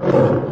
you.